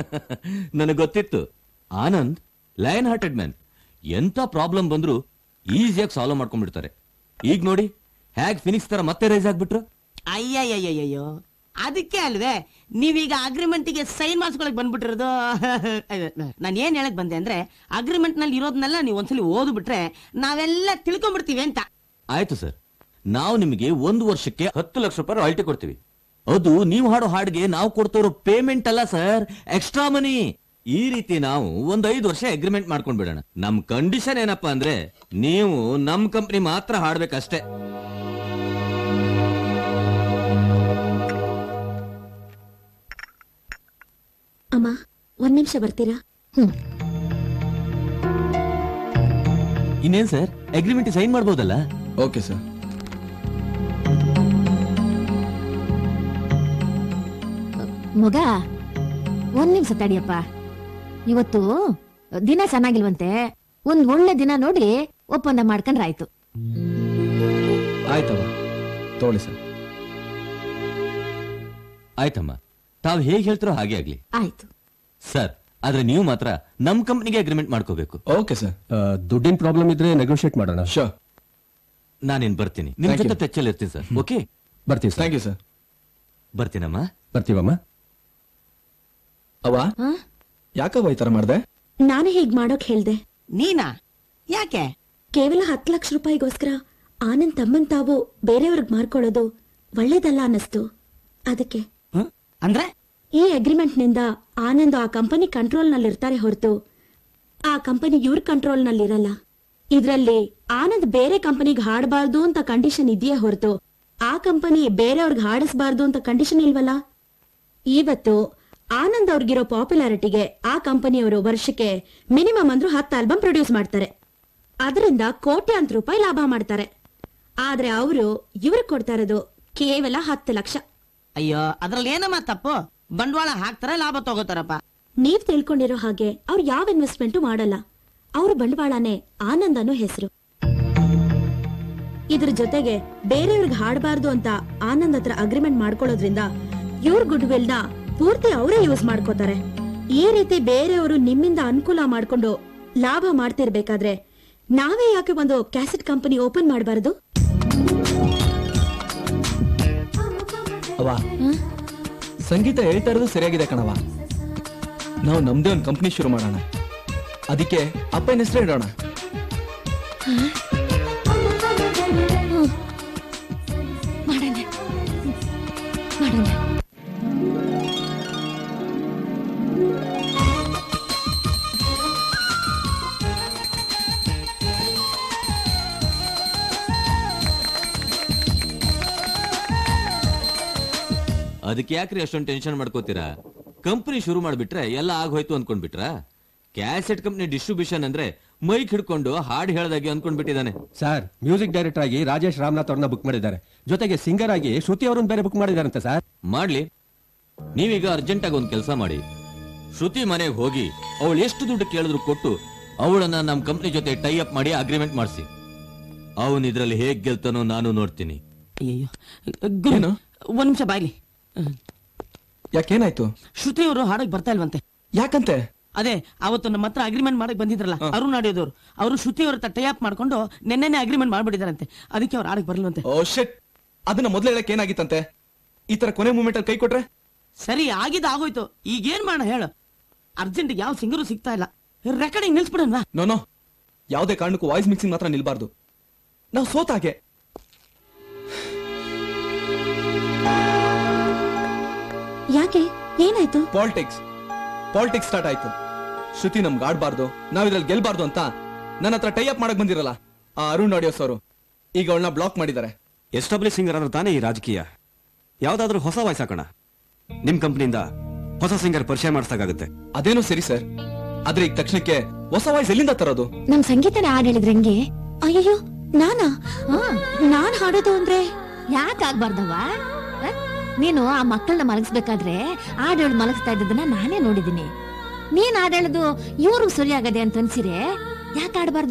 ನನಗೆ ಗೊತ್ತಿತ್ತು. Anand lion hearted man. ಎಂತ ಪ್ರಾಬ್ಲಮ್ ಬಂದ್ರು ಈಸಿಯಾಗಿ ಸಾಲ್ವ್ ಮಾಡ್ಕೊಂಡ್ಬಿಡ್ತಾರೆ. ಈಗ ನೋಡಿ ಹ್ಯಾಗ್ ಫಿನಿಕ್ಸ್ ತರ ಮತ್ತೆ ರೈಸ್ ಆಗ್ಬಿಟ್ರು? ಅಯ್ಯಯ್ಯಯ್ಯಯ್ಯೋ ಅದಕ್ಕೆ ಅಲ್ವೇ ನೀವೀಗ ಅಗ್ರಿಮೆಂಟ್ಗೆ ಸೈನ್ ಮಾಡಿಸ್ಕೊಳಕ್ ಬಂದ್ಬಿಟ್ಟಿರೋದು? ನಾನು ಏನ್ ಹೇಳಕ್ ಬಂದೆ ಅಂದ್ರೆ ಅಗ್ರಿಮೆಂಟ್ನಲ್ಲಿ ಇರೋದನ್ನೆಲ್ಲ ನೀವು ಒಂದ್ಸಲಿ ಓದ್ಬಿಟ್ರೆ ನಾವೆಲ್ಲ ತಿಳ್ಕೊಂಡ್ಬಿಡ್ತೀವಿ ಅಂತ. ಆಯ್ತು ಸರ್. ನಾವು ನಿಮಗೆ ಒಂದು ವರ್ಷಕ್ಕೆ ಹತ್ತು ಲಕ್ಷ ರೂಪಾಯಿ ರಾಯಲ್ಟಿ ಕೊಡ್ತೀವಿ. ಅದು ನೀವು ಹಾಡೋ ಹಾಡ್ಗೆ ನಾವು ಕೊಡ್ತಿರೋ ಪೇಮೆಂಟ್ ಅಲ್ಲ ಸರ್ ಎಕ್ಸ್ಟ್ರಾ ಮನಿ ಈ ರೀತಿ ನಾವು ಒಂದ್ ಐದು ವರ್ಷ ಅಗ್ರಿಮೆಂಟ್ ಮಾಡ್ಕೊಂಡ್ ಬಿಡೋಣ. ನಮ್ ಕಂಡೀಷನ್ ಏನಪ್ಪಾ ಅಂದ್ರೆ ನೀವು ನಮ್ ಕಂಪ್ನಿ ಮಾತ್ರ ಹಾಡ್ಬೇಕಷ್ಟೇ. ಅಮ್ಮ ಒಂದ್ ನಿಮಿಷ ಬರ್ತೀರಾ? ಇನ್ನೇನ್ ಸರ್ ಅಗ್ರಿಮೆಂಟ್ ಸೈನ್ ಮಾಡ್ಬೋದಲ್ಲ? ಓಕೆ ಸರ್ ಮಗ ಒಂದ್ ನಿಮಿಷ ತಡಿಯಪ್ಪ. ಇವತ್ತು ದಿನ ಚೆನ್ನಾಗಿಲ್ವಂತೆ ಒಂದ್ ಒಳ್ಳೆ ದಿನ ನೋಡಿ ಒಪ್ಪಂದ ಮಾಡ್ಕೊಂಡ್ರೆ ಆಯ್ತು. ಆಯ್ತವ ತಗೊಳ್ಳಿ ಸರ್. ಆಯ್ತಮ್ಮ ತಾವ್ ಹೇಗ್ ಹೇಳ್ತಿರೋ ಹಾಗೆ ಆಗ್ಲಿ. ಆಯ್ತು. ಸರ್ ಆದ್ರೆ ನೀವು ಮಾತ್ರ ನಮ್ ಕಂಪ್ನಿಗೆ ಅಗ್ರಿಮೆಂಟ್ ಮಾಡ್ಕೋಬೇಕು. Okay sir. ದುಡ್ಡಿನ ಪ್ರಾಬ್ಲಮ್ ಇದ್ರೆ ನೆಗೋಷಿಯೇಟ್ ಮಾಡೋಣ. ಶೋ ನಾನೇನ್ ಬರ್ತೀನಿ. ನಿಮ್ Thank ಜೊತೆ you. ಟಚ್ ಅಲ್ಲಿ ಇರ್ತೀನಿ ಸರ್ ಓಕೆ? ಬರ್ತೀವಿ ಸರ್. ಥ್ಯಾಂಕ್ ಯು ಸರ್ ಬರ್ತೀನಮ್ಮ? ಬರ್ತೀವಮ್ಮ? ಅವ? ಯಾಕವ್ವ ಈ ತರ ಮಾಡ್ದೆ? ನಾನು ಹೀಗ್ ಮಾಡೋಕ್ ಹೇಳ್ದೆ. ನೀನಾ? ಯಾಕೆ? ಕೇವಲ ಹತ್ತು ಲಕ್ಷ ರೂಪಾಯಿಗೋಸ್ಕರ ಆನಂದ್ ತಮ್ಮನ್ ತಾವು ಬೇರೆಯವ್ರಿಗೆ ಮಾರ್ಕೊಳ್ಳೋದು ಒಳ್ಳೇದಲ್ಲ ಅನ್ನಿಸ್ತು. ಅದಕ್ಕೆ ಅಂದ್ರೆ? ಈ ಅಗ್ರಿಮೆಂಟ್ನಿಂದ ಆನಂದ್ ಆ ಕಂಪನಿ ಕಂಟ್ರೋಲ್ನಲ್ಲಿ ಇರ್ತಾರೆ ಹೊರತು ಆ ಕಂಪನಿ ಇವ್ರ ಕಂಟ್ರೋಲ್ನಲ್ಲಿ ಇರಲ್ಲ ಇದ್ರಲ್ಲಿ ಆನಂದ್ ಬೇರೆ ಕಂಪನಿಗೆ ಹಾಡಬಾರ್ದು ಅಂತ ಕಂಡೀಷನ್ ಇದೆಯೇ ಹೊರತು ಆ ಕಂಪನಿ ಬೇರೆಯವ್ರಿಗೆ ಹಾಡಿಸಬಾರ್ದು ಅಂತ ಕಂಡೀಷನ್ ಇಲ್ವಲ್ಲ? ಇವತ್ತು ಆನಂದ್ ಅವ್ರಿಗಿರೋ ಪಾಪ್ಯುಲಾರಿಟಿಗೆ ಆ ಕಂಪನಿಯವರು ವರ್ಷಕ್ಕೆ ಮಿನಿಮಮ್ ಅಂದ್ರೂ ಹತ್ತು ಆಲ್ಬಮ್ ಪ್ರೊಡ್ಯೂಸ್ ಮಾಡ್ತಾರೆ. ಅದರಿಂದ ಕೋಟ್ಯಾಂತರ ರೂಪಾಯಿ ಲಾಭ ಮಾಡ್ತಾರೆ. ಆದ್ರೆ ಅವರು ಇವ್ರಿಗೆ ಕೊಡ್ತಾ ಇರೋದು ಕೇವಲ ಹತ್ತು ಲಕ್ಷ. ಅಯ್ಯೋ ಅದ್ರಲ್ಲಿ ಏನಮ್ಮ ತಪ್ಪು? ಬಂಡವಾಳ ಹಾಕ್ತಾರೆ ಲಾಭ ತಗೋತಾರಪ್ಪ. ನೀವ್ ತಿಳ್ಕೊಂಡಿರೋ ಹಾಗೆ ಅವ್ರು ಯಾವ ಇನ್ವೆಸ್ಟ್ಮೆಂಟ್ ಮಾಡಲ್ಲ. ಅವ್ರ ಬಂಡವಾಳನೇ ಆನಂದ್ ಅನ್ನೋ ಹೆಸರು. ಇದ್ರ ಜೊತೆಗೆ ಬೇರೆಯವ್ರಿಗೆ ಹಾಡಬಾರ್ದು ಅಂತ ಆನಂದ್ ಹತ್ರ ಅಗ್ರಿಮೆಂಟ್ ಮಾಡ್ಕೊಳ್ಳೋದ್ರಿಂದ ಇವ್ರ ಗುಡ್ ವಿಲ್ನ ಪೂರ್ತಿ ಅವರೇ ಯೂಸ್ ಮಾಡ್ಕೋತಾರೆ. ಈ ರೀತಿ ಬೇರೆಯವರು ನಿಮ್ಮಿಂದ ಅನುಕೂಲ ಮಾಡ್ಕೊಂಡು ಲಾಭ ಮಾಡ್ತಿರ್ಬೇಕಾದ್ರೆ ನಾವೇ ಯಾಕೆ ಒಂದು ಕ್ಯಾಸೆಟ್ ಕಂಪನಿ ಓಪನ್ ಮಾಡಬಾರದು? ಸಂಗೀತ ಹೇಳ್ತಾ ಇರೋದು ಸರಿಯಾಗಿದೆ ಕಣವ ನಾವು ನಮ್ದೇ ಒಂದು ಕಂಪ್ನಿ ಶುರು ಮಾಡೋಣ. ಅದಕ್ಕೆ ಅಪ್ಪನ ಹೆಸರು ಇಡೋಣ ಅದಕ್ಕೆ ಯಾಕ್ರಿ ಅಷ್ಟೊಂದು ಟೆನ್ಷನ್ ಮಾಡ್ಕೋತೀರಾ? ಕಂಪನಿ ಶುರು ಮಾಡ್ಬಿಟ್ರೆ ಎಲ್ಲ ಆಗೋಯ್ತು ಅನ್ಕೊಂಡ್ಬಿಟ್ರ? ಕ್ಯಾಸೆಟ್ ಕಂಪನಿ ಡಿಸ್ಟ್ರಿಬ್ಯೂಷನ್ ಅಂದ್ರೆ ಮೈಕ್ ಹಿಡ್ಕೊಂಡು ಹಾಡು ಹೇಳ್ದಾಗೆ ಅನ್ಕೊಂಡ್ಬಿಟ್ಟಿದ್ದಾನೆ. ಸರ್ ಮ್ಯೂಸಿಕ್ ಡೈರೆಕ್ಟರ್ ಆಗಿ ರಾಜೇಶ್ ರಾಮನಾಥ್ ಅವ್ರನ್ನ ಬುಕ್ ಮಾಡಿದ್ದಾರೆ. ಜೊತೆಗೆ ಸಿಂಗರ್ ಆಗಿ ಶ್ರುತಿ ಅವರನ್ನು ಬೇರೆ ಬುಕ್ ಮಾಡಿದಾರಂತೆ ಸರ್ ಮಾಡ್ಲಿ. ನೀವೀಗ ಅರ್ಜೆಂಟ್ ಆಗಿ ಒಂದು ಕೆಲಸ ಮಾಡಿ. ಶ್ರುತಿ ಮನೆಗೆ ಹೋಗಿ ಅವಳು ಎಷ್ಟು ದುಡ್ಡು ಕೇಳಿದ್ರು ಕೊಟ್ಟು ಅವಳನ್ನ ನಮ್ಮ ಕಂಪ್ನಿ ಜೊತೆ ಟೈ ಅಪ್ ಮಾಡಿ ಅಗ್ರಿಮೆಂಟ್ ಮಾಡಿಸಿ. ಅವನ್ ಇದ್ರಲ್ಲಿ ಹೇಗ್ ಗೆಲ್ತಾನೋ ನಾನು ನೋಡ್ತೀನಿ. ಅಯ್ಯಯ್ಯೋ. ಗುರು, ಏನು? ಒಂದ್ ನಿಮಿಷ ಬಾಯ್ಲಿ. ಯಾಕೇನಾಯ್ತು? ಶ್ರುತಿ ಅವರು ಹಾಡಕ್ ಬರ್ತಾ ಇಲ್ವಂತೆ. ಯಾಕಂತೆ? ಅದೇ ಅವತ್ತು ನಮ್ಮ ಹತ್ರ ಅಗ್ರಿಮೆಂಟ್ ಮಾಡಕ್ ಬಂದಿದ್ರಲ್ಲ ಅರುಣ್ ಆಡಿಯೋದವ್ರು ಅವರು ಶ್ರುತಿ ಅವ್ರ ಟೈ ಅಪ್ ಮಾಡ್ಕೊಂಡು ನಿನ್ನೆ ಅಗ್ರಿಮೆಂಟ್ ಮಾಡ್ಬಿಟ್ಟಿದಾರಂತೆ ಅದಕ್ಕೆ ಅವ್ರು ಆಡಕ್ ಬರ್ಲಂತೆ ಓ ಶೆಟ್ ಅದನ್ನ ಮೊದ್ಲು ಹೇಳಕ್ ಏನಾಗಿತ್ತಂತೆ? ಈ ತರ ಕೊನೆ ಮೂಮೆಂಟ್ ಅಲ್ಲಿ ಕೈ ಕೊಟ್ರೆ? ಸರಿ ಆಗಿದ್ದು ಆಗೋಯ್ತು. ಈಗ ಏನ್ ಮಾಡೋಣ ಹೇಳು. ಅರ್ಜೆಂಟ್ ಯಾವ ಸಿಂಗರು ಸಿಗ್ತಾ ಇಲ್ಲ. ರೆಕಾರ್ಡಿಂಗ್ ನಿಲ್ಸ್ಬಿಡೋಣ. No no. ಯಾವುದೇ ಕಾರಣಕ್ಕೂ ವಾಯ್ಸ್ ಮಿಕ್ಸಿಂಗ್ ಮಾತ್ರ ನಿಲ್ಬಾರ್ದು. ನಾವು ಸೋತಾಗೆ. ಯಾಕೆ ಏನಾಯ್ತು? ಪಾಲಿಟಿಕ್ಸ್ ಪಾಲಿಟಿಕ್ಸ್ ಸ್ಟಾರ್ಟ್ ಆಯ್ತು. ಶ್ರುತಿ ನಮ್ಗೆ ಆಡ್ಬಾರ್ದು. ನಾವ್ ಇದ್ರಲ್ಲಿ ಗೆಲ್ಬಾರ್ದು ಅಂತ ನನ್ನ ಹತ್ರ ಟೈ ಅಪ್ ಮಾಡಕ್ ಬಂದಿರಲ್ಲ. ಆ ಅರುಣ್ ಆಡಿಯೋಸ್ ಅವರು. ಈಗ ಅವಳನ್ನ ಬ್ಲಾಕ್ ಮಾಡಿದ್ದಾರೆ ಎಸ್ಟಾಬ್ಲಿಷ್ ಸಿಂಗರ್ ಆದ್ರೂ ತಾನೇ ಈ ರಾಜಕೀಯ? ಯಾವ್ದಾದ್ರೂ ಹೊಸ ವಾಯ್ಸ್ ಹಾಕೋಣ. ನಿಮ್ ಕಂಪ್ನಿಯಿಂದ ಹೊಸ ಸಿಂಗರ್ ಪರಿಚಯ ಮಾಡಿಸ್ದಾಗುತ್ತೆ ಅದೇನು ಸರಿ ಸರ್. ಆದ್ರೆ ಈಗ ತಕ್ಷಣಕ್ಕೆ ಹೊಸ ವಾಯ್ಸ್ ಎಲ್ಲಿಂದ ತರೋದು? ನಮ್ ಸಂಗೀತನ ಹಾಡ್ ಹೇಳಿದ್ರೆ ಅಯ್ಯೋ ಅಯ್ಯಯ್ಯೋ ನಾನಾ? ನಾನ್ ಹಾಡೋದು ಅಂದ್ರೆ ಯಾಕಾಗ್ಬಾರ್ದವಾ? ನೀನು ಆ ಮಕ್ಕಳನ್ನ ಮಲಗಿಸ್ಬೇಕಾದ್ರೆ ಆಡಳು ಮಲಗಿಸ್ತಾ ಇದ್ದದನ್ನ ನಾನೇ ನೋಡಿದೀನಿ ನೀನ್ ಆಡೇಳದು ಇವ್ರಿಗೂ ಇವ್ರಿಗೆ ಸರಿ ಆಗದೆ ಅಂತ ಅನ್ಸಿರೆ ಯಾಕೆ ಆಡ್ಬಾರ್ದು?